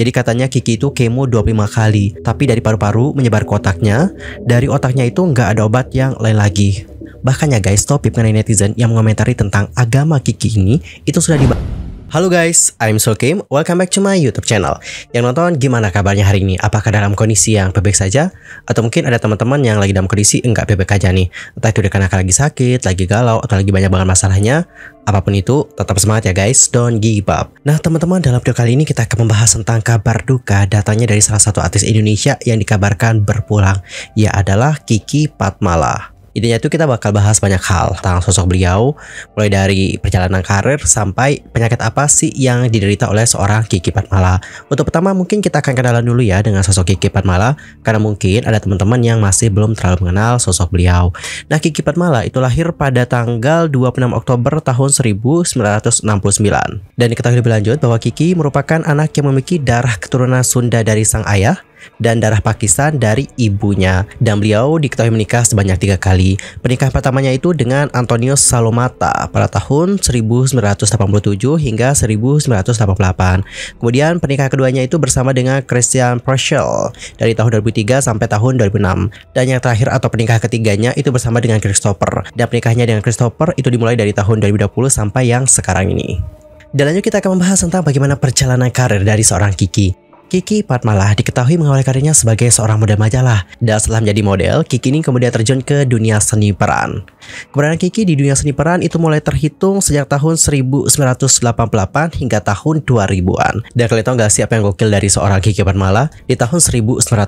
Jadi katanya Kiki itu kemo 25 kali, tapi dari paru-paru menyebar ke otaknya, dari otaknya itu nggak ada obat yang lain lagi. Bahkan ya guys, topik mengenai netizen yang mengomentari tentang agama Kiki ini itu sudah dibahas Halo guys, I'm Sulkim. Welcome back to my YouTube channel. Yang nonton gimana kabarnya hari ini? Apakah dalam kondisi yang bebek saja? Atau mungkin ada teman-teman yang lagi dalam kondisi enggak bebek aja nih? Entah itu karena lagi sakit, lagi galau, atau lagi banyak banget masalahnya? Apa pun itu, tetap semangat ya guys, don't give up. Nah teman-teman, dalam video kali ini kita akan membahas tentang kabar duka datanya dari salah satu artis Indonesia yang dikabarkan berpulang. Ia adalah Kiki Patmala. Intinya itu kita bakal bahas banyak hal tentang sosok beliau, mulai dari perjalanan karir sampai penyakit apa sih yang diderita oleh seorang Kiki Patmala. Untuk pertama mungkin kita akan kenalan dulu ya dengan sosok Kiki Patmala, karena mungkin ada teman-teman yang masih belum terlalu mengenal sosok beliau. Nah Kiki Patmala itu lahir pada tanggal 26 Oktober tahun 1969. Dan diketahui lebih lanjut bahwa Kiki merupakan anak yang memiliki darah keturunan Sunda dari sang ayah, dan darah Pakistan dari ibunya. Dan beliau diketahui menikah sebanyak tiga kali. Pernikahan pertamanya itu dengan Antonius Salomata pada tahun 1987 hingga 1988. Kemudian pernikahan keduanya itu bersama dengan Christian Preschel dari tahun 2003 sampai tahun 2006. Dan yang terakhir atau pernikahan ketiganya itu bersama dengan Christopher. Dan pernikahannya dengan Christopher itu dimulai dari tahun 2020 sampai yang sekarang ini. Dan lanjut kita akan membahas tentang bagaimana perjalanan karir dari seorang Kiki. Kiki Patmala diketahui mengawali karirnya sebagai seorang model majalah dan setelah menjadi model, Kiki ini kemudian terjun ke dunia seni peran. Keberadaan Kiki di dunia seni peran itu mulai terhitung sejak tahun 1988 hingga tahun 2000-an. Dan kalian tahu gak sih apa yang gokil dari seorang Kiki Patmala di tahun 1988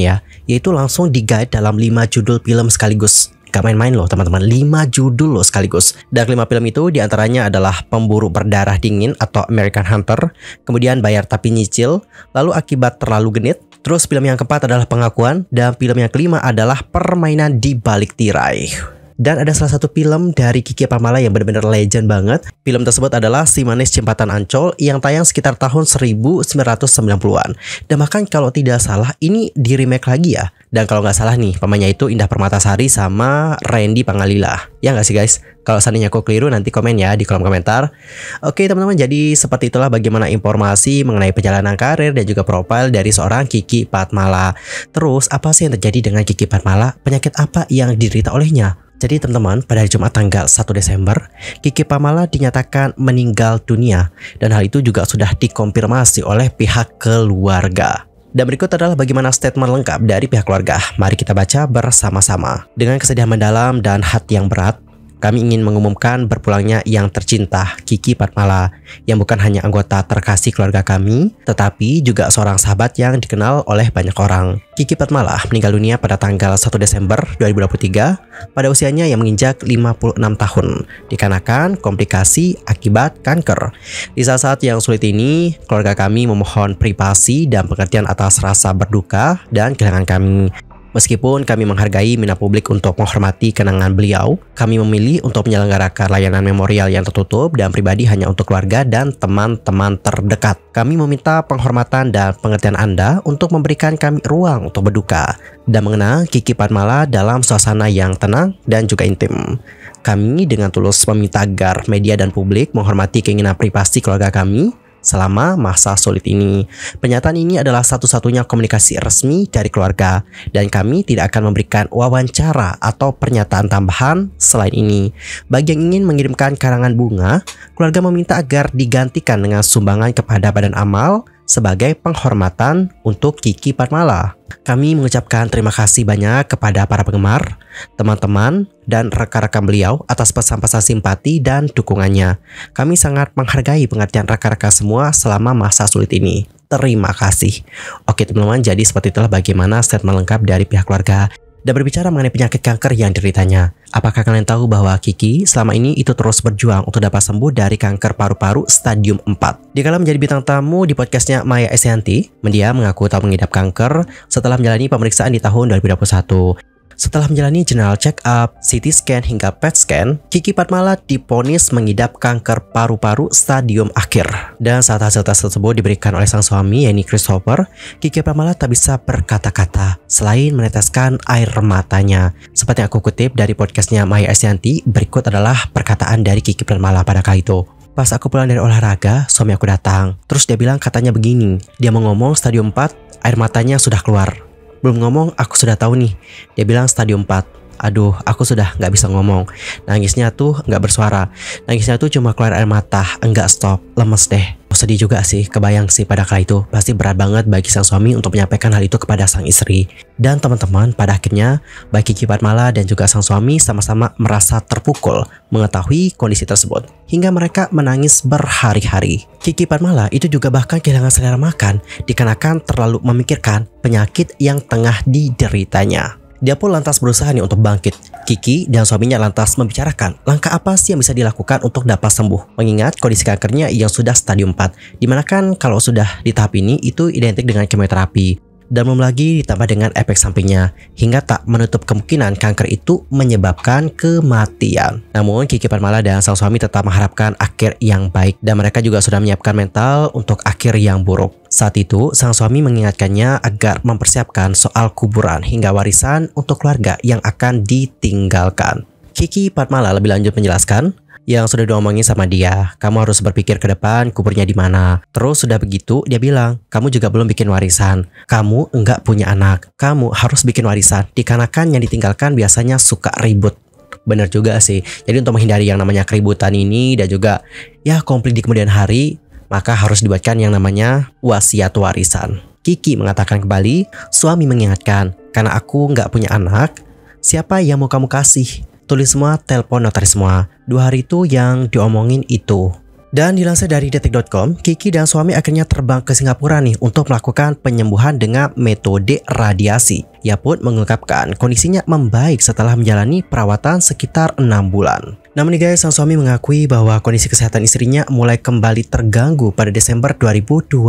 ya, yaitu langsung digait dalam 5 judul film sekaligus. Gak main-main loh teman-teman. 5 judul loh sekaligus. Dan kelima film itu di antaranya adalah Pemburu Berdarah Dingin atau American Hunter Kemudian Bayar Tapi Nyicil Lalu Akibat Terlalu Genit Terus film yang keempat adalah Pengakuan Dan film yang kelima adalah Permainan di Balik Tirai dan ada salah satu film dari Kiki Pamala yang benar-benar legend banget. Film tersebut adalah Si Manis Jembatan Ancol yang tayang sekitar tahun 1990-an. Dan bahkan kalau tidak salah ini di remake lagi ya. Dan kalau nggak salah nih, pemainnya itu Indah Permatasari sama Randy Pangalila. Ya nggak sih guys? Kalau seandainya aku keliru nanti komen ya di kolom komentar. Oke teman-teman, jadi seperti itulah bagaimana informasi mengenai perjalanan karir dan juga profil dari seorang Kiki Patmala. Terus apa sih yang terjadi dengan Kiki Patmala? Penyakit apa yang diderita olehnya? Jadi teman-teman, pada hari Jumat tanggal 1 Desember, Kiki Pamala dinyatakan meninggal dunia dan hal itu juga sudah dikonfirmasi oleh pihak keluarga. Dan berikut adalah bagaimana statement lengkap dari pihak keluarga. Mari kita baca bersama-sama. Dengan kesedihan mendalam dan hati yang berat, kami ingin mengumumkan berpulangnya yang tercinta, Kiki Patmala, yang bukan hanya anggota terkasih keluarga kami, tetapi juga seorang sahabat yang dikenal oleh banyak orang. Kiki Patmala meninggal dunia pada tanggal 1 Desember 2023 pada usianya yang menginjak 56 tahun, dikarenakan komplikasi akibat kanker. Di saat-saat yang sulit ini, keluarga kami memohon privasi dan pengertian atas rasa berduka dan kehilangan kami. Meskipun kami menghargai minat publik untuk menghormati kenangan beliau, kami memilih untuk menyelenggarakan layanan memorial yang tertutup dan pribadi hanya untuk keluarga dan teman-teman terdekat. Kami meminta penghormatan dan pengertian Anda untuk memberikan kami ruang untuk berduka dan mengenang Kiki Padmala dalam suasana yang tenang dan juga intim. Kami dengan tulus meminta agar media dan publik menghormati keinginan privasi keluarga kami selama masa sulit ini. Pernyataan ini adalah satu-satunya komunikasi resmi dari keluarga dan kami tidak akan memberikan wawancara atau pernyataan tambahan selain ini. Bagi yang ingin mengirimkan karangan bunga, keluarga meminta agar digantikan dengan sumbangan kepada badan amal sebagai penghormatan untuk Kiki Patmala. Kami mengucapkan terima kasih banyak kepada para penggemar, teman-teman, dan rekan-rekan beliau atas pesan-pesan simpati dan dukungannya. Kami sangat menghargai pengertian rekan-rekan semua selama masa sulit ini. Terima kasih. Oke teman-teman, jadi seperti itulah bagaimana statement lengkap dari pihak keluarga dan berbicara mengenai penyakit kanker yang dideritanya. Apakah kalian tahu bahwa Kiki selama ini itu terus berjuang untuk dapat sembuh dari kanker paru-paru stadium 4? Dikala menjadi bintang tamu di podcastnya Maya Esianti, Mendia mengaku tak mengidap kanker setelah menjalani pemeriksaan di tahun 2021. Setelah menjalani general check up, CT scan hingga PET scan, Kiki Patmala diponis mengidap kanker paru-paru stadium akhir. Dan saat hasil tes tersebut diberikan oleh sang suami, yaitu Christopher, Kiki Patmala tak bisa berkata-kata selain meneteskan air matanya. Seperti yang aku kutip dari podcastnya Maya Estianti, berikut adalah perkataan dari Kiki Patmala pada kali itu. Pas aku pulang dari olahraga, suami aku datang. Terus dia bilang katanya begini. Dia mau ngomong stadium 4, air matanya sudah keluar. Belum ngomong, aku sudah tahu nih. Dia bilang stadium 4. Aduh, aku sudah nggak bisa ngomong. Nangisnya tuh nggak bersuara. Nangisnya tuh cuma keluar air mata, enggak stop, lemes deh. Sedih juga sih, kebayang sih pada kala itu. Pasti berat banget bagi sang suami untuk menyampaikan hal itu kepada sang istri. Dan teman-teman, pada akhirnya, baik Kiki Patmala dan juga sang suami sama-sama merasa terpukul mengetahui kondisi tersebut. Hingga mereka menangis berhari-hari. Kiki Patmala itu juga bahkan kehilangan selera makan dikarenakan terlalu memikirkan penyakit yang tengah dideritanya. Dia pun lantas berusaha nih untuk bangkit. Kiki dan suaminya lantas membicarakan langkah apa sih yang bisa dilakukan untuk dapat sembuh. Mengingat kondisi kankernya yang sudah stadium 4. Di mana kan kalau sudah di tahap ini itu identik dengan kemoterapi dan belum lagi ditambah dengan efek sampingnya hingga tak menutup kemungkinan kanker itu menyebabkan kematian. Namun Kiki Parmala dan sang suami tetap mengharapkan akhir yang baik dan mereka juga sudah menyiapkan mental untuk akhir yang buruk. Saat itu, sang suami mengingatkannya agar mempersiapkan soal kuburan hingga warisan untuk keluarga yang akan ditinggalkan. Kiki Patmala lebih lanjut menjelaskan, yang sudah diomongin sama dia. Kamu harus berpikir ke depan kuburnya di mana. Terus sudah begitu dia bilang, kamu juga belum bikin warisan. Kamu enggak punya anak. Kamu harus bikin warisan. Dikarenakan yang ditinggalkan biasanya suka ribut. Bener juga sih. Jadi untuk menghindari yang namanya keributan ini dan juga ya konflik di kemudian hari, maka harus dibuatkan yang namanya wasiat warisan. Kiki mengatakan kembali, suami mengingatkan, karena aku nggak punya anak, siapa yang mau kamu kasih? tulis semua, telepon notaris semua. Dua hari itu yang diomongin itu. Dan dilansir dari detik.com, Kiki dan suami akhirnya terbang ke Singapura nih untuk melakukan penyembuhan dengan metode radiasi. Ia pun mengungkapkan kondisinya membaik setelah menjalani perawatan sekitar 6 bulan. Namun guys, sang suami mengakui bahwa kondisi kesehatan istrinya mulai kembali terganggu pada Desember 2022.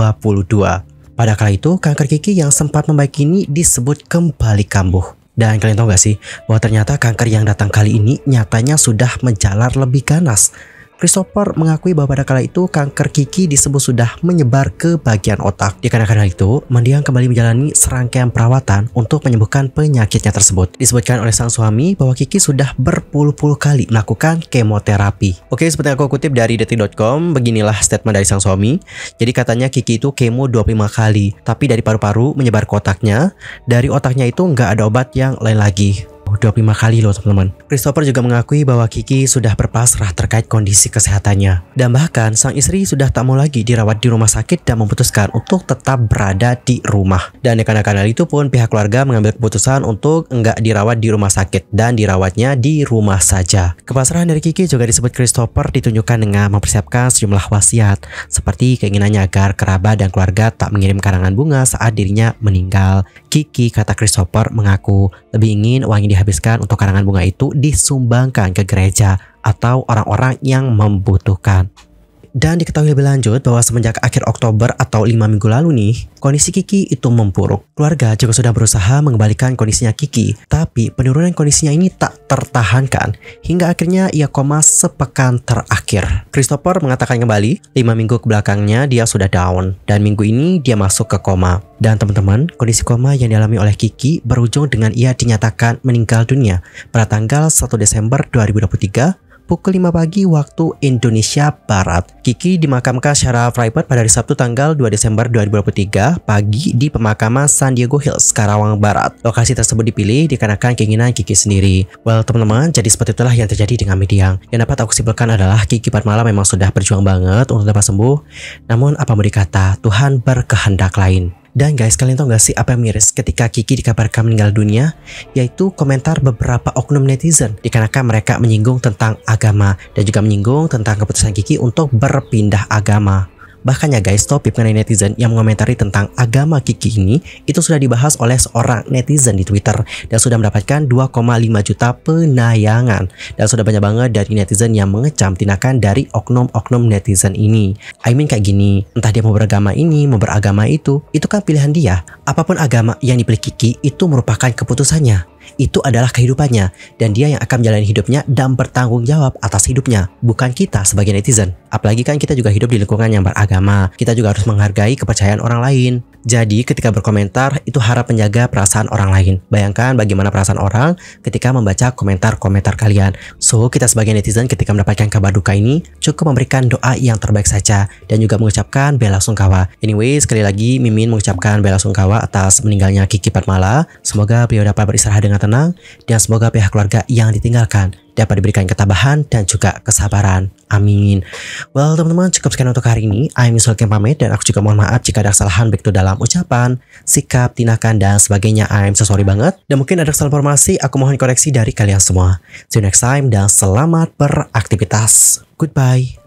Pada kala itu, kanker Kiki yang sempat membaik ini disebut kembali kambuh. Dan kalian tahu gak sih bahwa ternyata kanker yang datang kali ini nyatanya sudah menjalar lebih ganas Christopher mengakui bahwa pada kala itu kanker Kiki disebut sudah menyebar ke bagian otak. Dikarenakan hal itu, Mendiang kembali menjalani serangkaian perawatan untuk menyembuhkan penyakitnya tersebut. Disebutkan oleh sang suami bahwa Kiki sudah berpuluh-puluh kali melakukan kemoterapi. Oke, seperti yang aku kutip dari detik.com, beginilah statement dari sang suami. Jadi katanya Kiki itu kemo 25 kali, tapi dari paru-paru menyebar ke otaknya. Dari otaknya itu nggak ada obat yang lain lagi. 25 kali loh teman-teman. Christopher juga mengakui bahwa Kiki sudah berpasrah terkait kondisi kesehatannya. Dan bahkan sang istri sudah tak mau lagi dirawat di rumah sakit dan memutuskan untuk tetap berada di rumah. Dan karena hal itu pun pihak keluarga mengambil keputusan untuk enggak dirawat di rumah sakit dan dirawatnya di rumah saja. Kepasrahan dari Kiki juga disebut Christopher ditunjukkan dengan mempersiapkan sejumlah wasiat seperti keinginannya agar kerabat dan keluarga tak mengirim karangan bunga saat dirinya meninggal. Kiki kata Christopher mengaku lebih ingin uang yang dihabiskan untuk karangan bunga itu disumbangkan ke gereja atau orang-orang yang membutuhkan. Dan diketahui lebih lanjut bahwa semenjak akhir Oktober atau 5 minggu lalu nih, kondisi Kiki itu memburuk. Keluarga juga sudah berusaha mengembalikan kondisinya Kiki, tapi penurunan kondisinya ini tak tertahankan hingga akhirnya ia koma sepekan terakhir. Christopher mengatakan kembali, 5 minggu ke belakangnya dia sudah down dan minggu ini dia masuk ke koma. Dan teman-teman, kondisi koma yang dialami oleh Kiki berujung dengan ia dinyatakan meninggal dunia pada tanggal 1 Desember 2023 pukul 5 pagi waktu Indonesia Barat. Kiki dimakamkan secara private pada hari Sabtu tanggal 2 Desember 2023 pagi di pemakaman San Diego Hills, Karawang Barat. Lokasi tersebut dipilih dikarenakan keinginan Kiki sendiri. Well, teman-teman, jadi seperti itulah yang terjadi dengan Mediang. Yang dapat aku simpulkan adalah Kiki Patmala memang sudah berjuang banget untuk dapat sembuh. Namun apa mau dikata, Tuhan berkehendak lain. Dan guys, kalian tahu gak sih apa yang miris ketika Kiki dikabarkan meninggal dunia? Yaitu komentar beberapa oknum netizen dikarenakan mereka menyinggung tentang agama dan juga menyinggung tentang keputusan Kiki untuk berpindah agama. Bahkan ya guys, topik mengenai netizen yang mengomentari tentang agama Kiki ini itu sudah dibahas oleh seorang netizen di Twitter dan sudah mendapatkan 2,5 juta penayangan dan sudah banyak banget dari netizen yang mengecam tindakan dari oknum-oknum netizen ini. I mean kayak gini, entah dia mau beragama ini, mau beragama itu, itu kan pilihan dia. Apa pun agama yang dipilih Kiki itu merupakan keputusannya itu adalah kehidupannya dan dia yang akan menjalani hidupnya dan bertanggung jawab atas hidupnya, bukan kita sebagai netizen. Apalagi kan kita juga hidup di lingkungan yang beragama, kita juga harus menghargai kepercayaan orang lain. Jadi ketika berkomentar itu harap menjaga perasaan orang lain. Bayangkan bagaimana perasaan orang ketika membaca komentar-komentar kalian. So kita sebagai netizen ketika mendapatkan kabar duka ini cukup memberikan doa yang terbaik saja dan juga mengucapkan bela sungkawa. Anyway sekali lagi Mimin mengucapkan bela sungkawa atas meninggalnya Kiki Fatmala. Semoga beliau dapat beristirahat dengan tenang dan semoga pihak keluarga yang ditinggalkan dapat diberikan ketabahan dan juga kesabaran. Amin. Well, teman-teman, cukup sekian untuk hari ini. I'm Yusuf pamit dan aku juga mohon maaf jika ada kesalahan baik itu dalam ucapan, sikap, tindakan, dan sebagainya. I'm so sorry banget. Dan mungkin ada kesalahan informasi, aku mohon koreksi dari kalian semua. See you next time dan selamat beraktivitas. Goodbye.